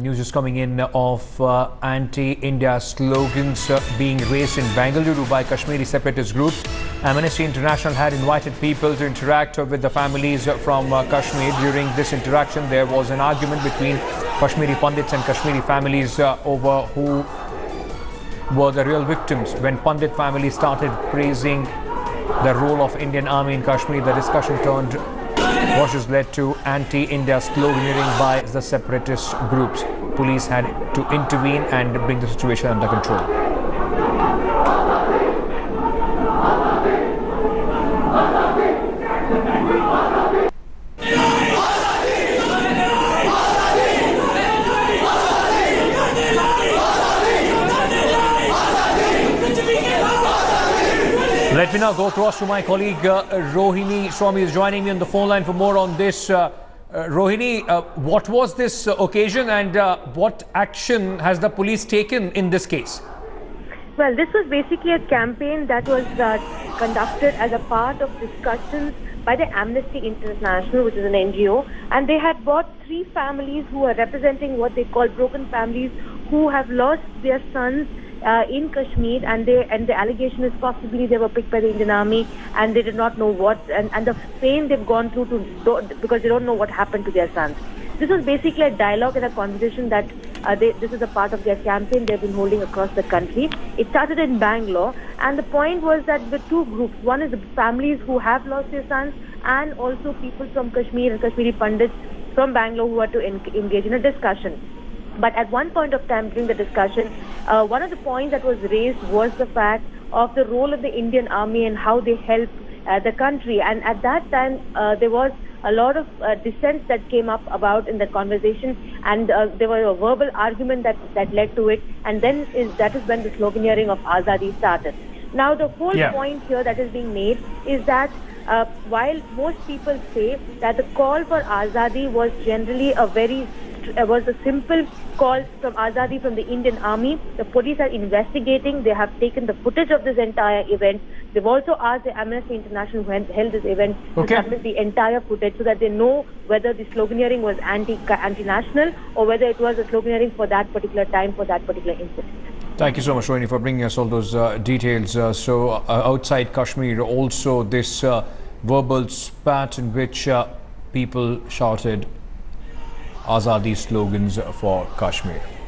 News is coming in of uh, anti-India slogans uh, being raised in Bengaluru by Kashmiri separatist groups. Amnesty International had invited people to interact with the families from uh, Kashmir. During this interaction, there was an argument between Kashmiri Pandits and Kashmiri families uh, over who were the real victims. When Pandit family started praising the role of Indian Army in Kashmir, the discussion turned what has led to anti-India sloganeering by the separatist groups. Police had to intervene and bring the situation under control. Let me now go across to my colleague uh, Rohini Swami is joining me on the phone line for more on this. Uh, uh, Rohini, uh, what was this uh, occasion and uh, what action has the police taken in this case? Well, this was basically a campaign that was conducted as a part of discussions by the Amnesty International, which is an NGO, and they had brought three families who are representing what they call broken families who have lost their sons uh, in Kashmir, and they and the allegation is possibly they were picked by the Indian Army and they did not know what and, and the pain they've gone through to because they don't know what happened to their sons. This was basically a dialogue and a conversation that uh, they, this is a part of their campaign they've been holding across the country. It started in Bangalore, and the point was that the two groups one is the families who have lost their sons, and also people from Kashmir and Kashmiri Pandits from Bangalore who are to en- engage in a discussion. But at one point of time during the discussion, uh, one of the points that was raised was the fact of the role of the Indian Army and how they help uh, the country. And at that time, uh, there was a lot of uh, dissent that came up about in the conversation, and uh, there was a verbal argument that, that led to it. And then is, that is when the sloganeering of Azadi started. Now, the whole Yeah. point here that is being made is that uh, while most people say that the call for Azadi was generally a very was a simple call from Azadi from the Indian Army. The police are investigating. They have taken the footage of this entire event. They've also asked the Amnesty International who held held this event Okay. to submit the entire footage so that they know whether the sloganeering was anti anti-national or whether it was a sloganeering for that particular time for that particular incident. Thank you so much, Rohini, for bringing us all those uh, details. Uh, so, uh, outside Kashmir, also this uh, verbal spat in which uh, people shouted Azadi slogans for Kashmir.